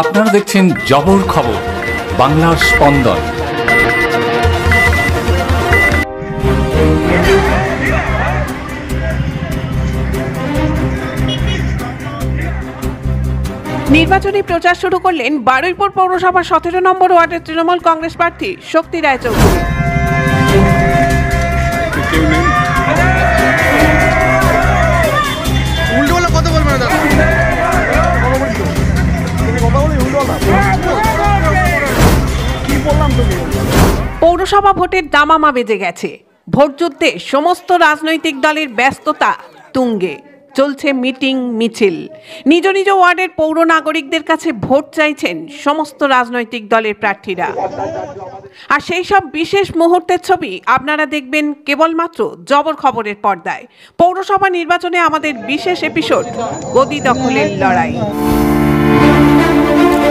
আপনারা দেখছেন জবর খবর বাংলার স্পন্দন। নির্বাচনী প্রচার শুরু করলেন বারুইপুর পৌরসভার সতেরো নম্বর ওয়ার্ডের তৃণমূল কংগ্রেস প্রার্থী শক্তি রায়চৌধুরী। পৌরসভা ভোটের দামামা বেজে গেছে। ভোটযুদ্ধে সমস্ত রাজনৈতিক দলের ব্যস্ততা তুঙ্গে। চলছে মিটিং, মিছিল। নিজ নিজ ওয়ার্ডের পৌর নাগরিকদের কাছে ভোট চাইছেন সমস্ত রাজনৈতিক দলের প্রার্থীরা। আর সেই সব বিশেষ মুহূর্তের ছবি আপনারা দেখবেন কেবলমাত্র জবর খবরের পর্দায়। পৌরসভা নির্বাচনে আমাদের বিশেষ এপিসোড, গদি দখলের লড়াই।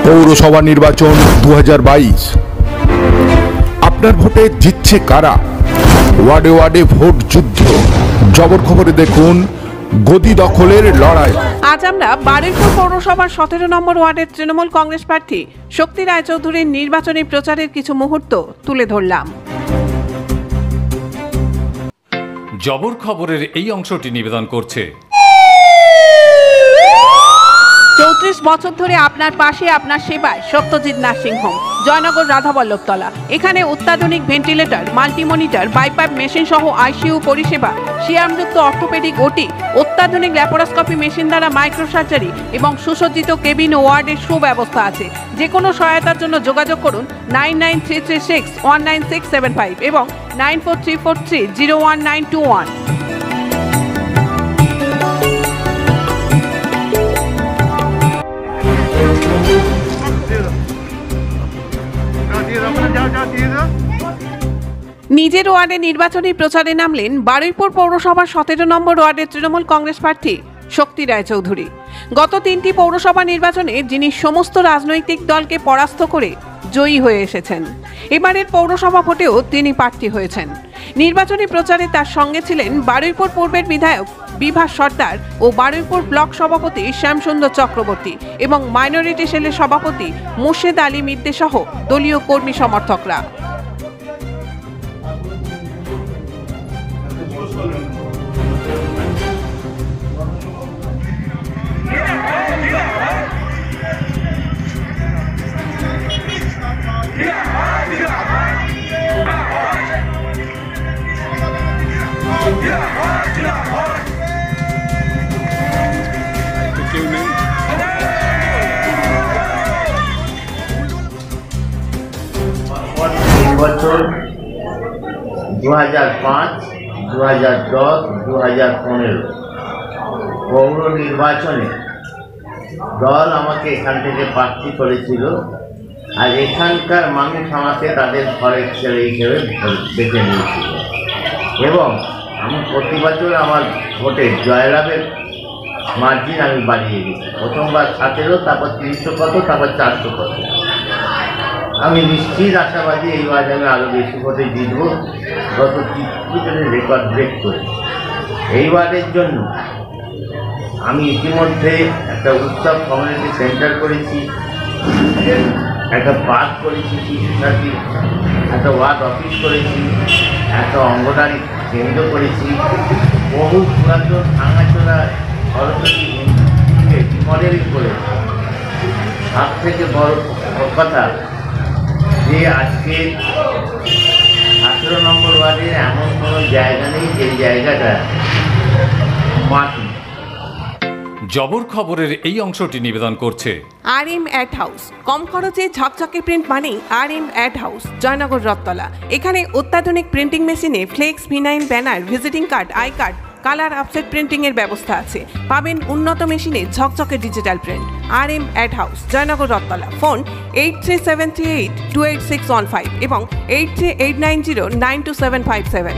পৌরসভা নির্বাচন দুই হাজার বাইশ। আপনার ভোটে জিতছে কারা? ওয়ার্ডে ওয়ার্ডে ভোট যুদ্ধ। জবর খবরে দেখুন গদি দখলের লড়াই। আজ আমরা বারুইপুর পৌরসভার সতেরো নম্বর ওয়ার্ডের তৃণমূল কংগ্রেস প্রার্থী শক্তি রায়চৌধুরীর নির্বাচনী প্রচারের কিছু মুহূর্ত তুলে ধরলাম। জবর খবরের এই অংশটি নিবেদন করছে। চৌত্রিশ বছর ধরে আপনার পাশে আপনার সেবায় সত্যজিৎ নার্সিং হোম জয়নগর রাধাবল্লভতলা। এখানে অত্যাধুনিক ভেন্টিলেটর, মাল্টিমনিটর বাইপাইপ মেশিন সহ আইসিইউ পরিষেবা শিয়ারযুক্ত অর্থোপেডিক ওটি, অত্যাধুনিক ল্যাপারোস্কোপি মেশিন দ্বারা মাইক্রো সার্জারি এবং সুসজ্জিত কেবিন ও ওয়ার্ডের সুব্যবস্থা আছে। যে কোনো সহায়তার জন্য যোগাযোগ করুন nine nine three three six one nine six seven five এবং nine four three four three zero one nine two one. নিজের ওয়ার্ডে নির্বাচনী প্রচারে নামলেন বারুইপুর পৌরসভার সতেরো নম্বর ওয়ার্ডের তৃণমূল কংগ্রেস প্রার্থী শক্তি রায়চৌধুরী। গত তিনটি পৌরসভা নির্বাচনে যিনি সমস্ত রাজনৈতিক দলকে পরাস্ত করে জয়ী হয়ে এসেছেন, এবারের পৌরসভা ভোটেও তিনি প্রার্থী হয়েছেন। নির্বাচনী প্রচারে তার সঙ্গে ছিলেন বারুইপুর পূর্বের বিধায়ক বিভা সর্দার ও বারুইপুর ব্লক সভাপতি শ্যামসুন্দর চক্রবর্তী এবং মাইনরিটি সেলের সভাপতি মুর্শেদ আলী মিদ্দে সহ দলীয় কর্মী সমর্থকরা। নির্বাচন দু হাজার পাঁচ দু হাজার দশ দু হাজার পনেরো। পৌর নির্বাচনে দল আমাকে এখান থেকে প্রার্থী করেছিল আর এখানকার মানুষ আমাকে তাদের ঘরের ছেলে হিসেবে বেছে নিয়েছিল। এবং আমি প্রতি বছর আমার ভোটে জয়লাভের মার্জিন আমি বাড়িয়ে গেছি প্রথমবার সতেরো, তারপর তিনশো কত, তারপর চারশো কত। আমি নিশ্চিত আশাবাদী এইবার আমি আরও বেশি ভোটে জিতব। গত কিছুদিনের রেকর্ড ব্রেক করে। এইবারের জন্য আমি ইতিমধ্যে একটা উৎসব কমিউনিটি সেন্টার করেছি একটা পার্ক করেছি শিশু সাথী একটা ওয়ার্ড অফিস করেছি, একটা অঙ্গনারী কেন্দ্র করেছি। বহু পুরাতন ভাঙাচোরা সরস্বতী রিমডেলিং করেছি সব থেকে বড় কথা যে আজকে আঠেরো নম্বর ওয়ার্ডের এমন কোনো জায়গা নেই, যে জায়গাটা মাটি জবর খবরের এই অংশটি নিবেদন করছে। আর এম অ্যাড হাউস কম খরচে ঝকঝকে প্রিন্ট মানেই R M ad house Joynagar Rattala এখানে অত্যাধুনিক প্রিন্টিং মেশিনে flex vinyl banner visiting card I card colour offset printing এর ব্যবস্থা আছে। পাবেন উন্নত মেশিনে ঝকঝকে digital print R M ad house Joynagar Rattala phone eight three seven three eight two eight six one five এবং eight three eight nine zero nine two seven five seven